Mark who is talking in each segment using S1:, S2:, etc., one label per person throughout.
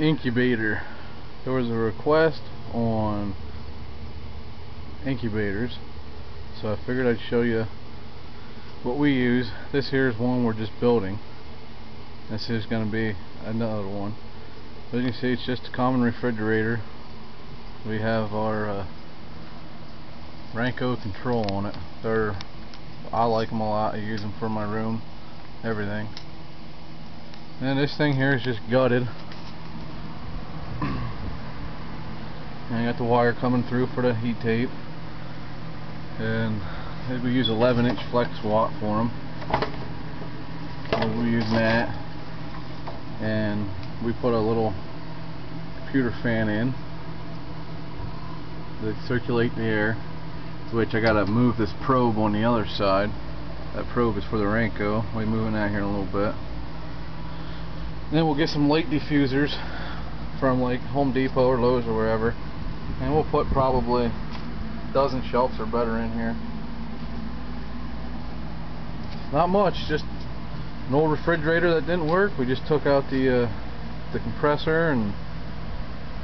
S1: incubator. There was a request on incubators, so I figured I'd show you what we use. This here is one we're just building. This is going to be another one. As you can see, it's just a common refrigerator. We have our uh, Ranco control on it. They're I like them a lot. I use them for my room, everything. And this thing here is just gutted. And I got the wire coming through for the heat tape. And we use 11 inch flex watt for them. we're using that. And we put a little computer fan in to circulate the air which I gotta move this probe on the other side that probe is for the Ranco we'll be moving that here in a little bit then we'll get some light diffusers from like Home Depot or Lowe's or wherever and we'll put probably a dozen shelves or better in here. Not much just an old refrigerator that didn't work. We just took out the uh, the compressor and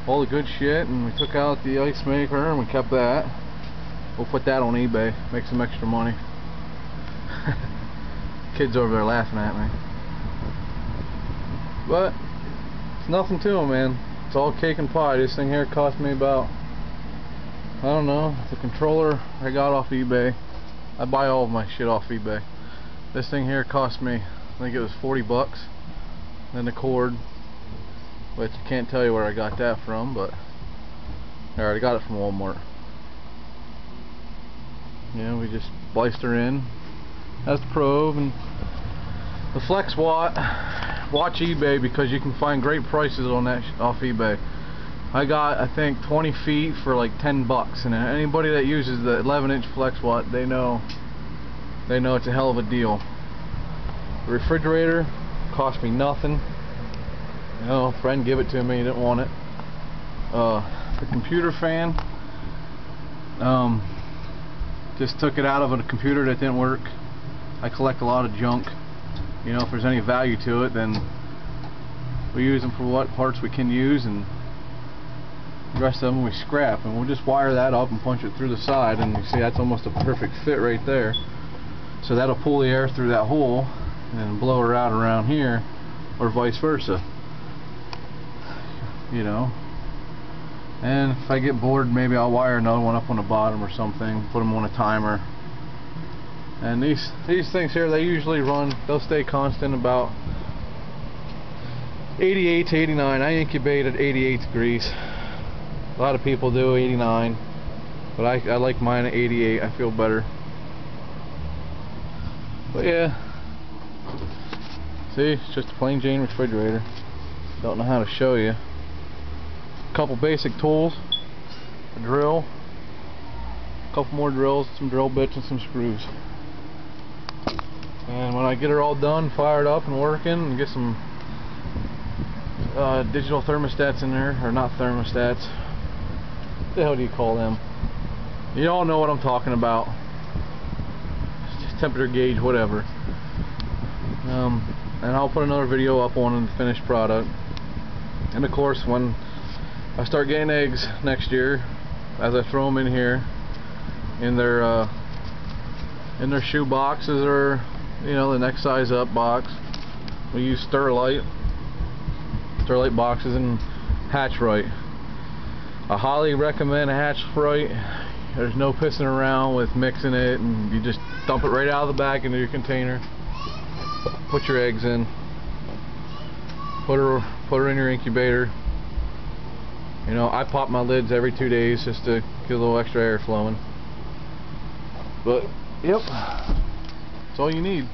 S1: all the good shit and we took out the ice maker and we kept that. We'll put that on eBay make some extra money. Kids over there laughing at me. But it's nothing to them man. It's all cake and pie. This thing here cost me about I don't know the controller I got off eBay I buy all of my shit off eBay this thing here cost me I think it was 40 bucks then the cord which I can't tell you where I got that from, but I already got it from Walmart. Yeah, we just spliced her in. That's the probe and the flex watt. Watch eBay because you can find great prices on that off eBay. I got I think 20 feet for like 10 bucks, and anybody that uses the 11 inch flex watt, they know they know it's a hell of a deal. The refrigerator cost me nothing. You know, friend gave it to me, he didn't want it. Uh, the computer fan, um, just took it out of a computer that didn't work. I collect a lot of junk. You know, if there's any value to it, then we use them for what parts we can use, and the rest of them we scrap. And we'll just wire that up and punch it through the side, and you see that's almost a perfect fit right there. So that'll pull the air through that hole and blow her out around here, or vice versa you know and if I get bored maybe I'll wire another one up on the bottom or something put them on a timer and these these things here they usually run they'll stay constant about 88 to 89 I incubate at 88 degrees a lot of people do 89 but I, I like mine at 88 I feel better. But yeah. See? It's just a plain Jane refrigerator. Don't know how to show you. A couple basic tools, a drill, a couple more drills, some drill bits and some screws. And when I get her all done, fired up and working, and get some uh, digital thermostats in there, or not thermostats, the hell do you call them? You all know what I'm talking about. temperature gauge, whatever. Um, and I'll put another video up on the finished product. And of course, when I start getting eggs next year as I throw them in here in their uh, in their shoe boxes or you know the next size up box we use Sterlite Sterlite boxes and Hatch-Rite I highly recommend a Hatch-Rite there's no pissing around with mixing it and you just dump it right out of the bag into your container. Put your eggs in. Put her put her in your incubator. You know, I pop my lids every two days just to get a little extra air flowing. But, yep, that's all you need.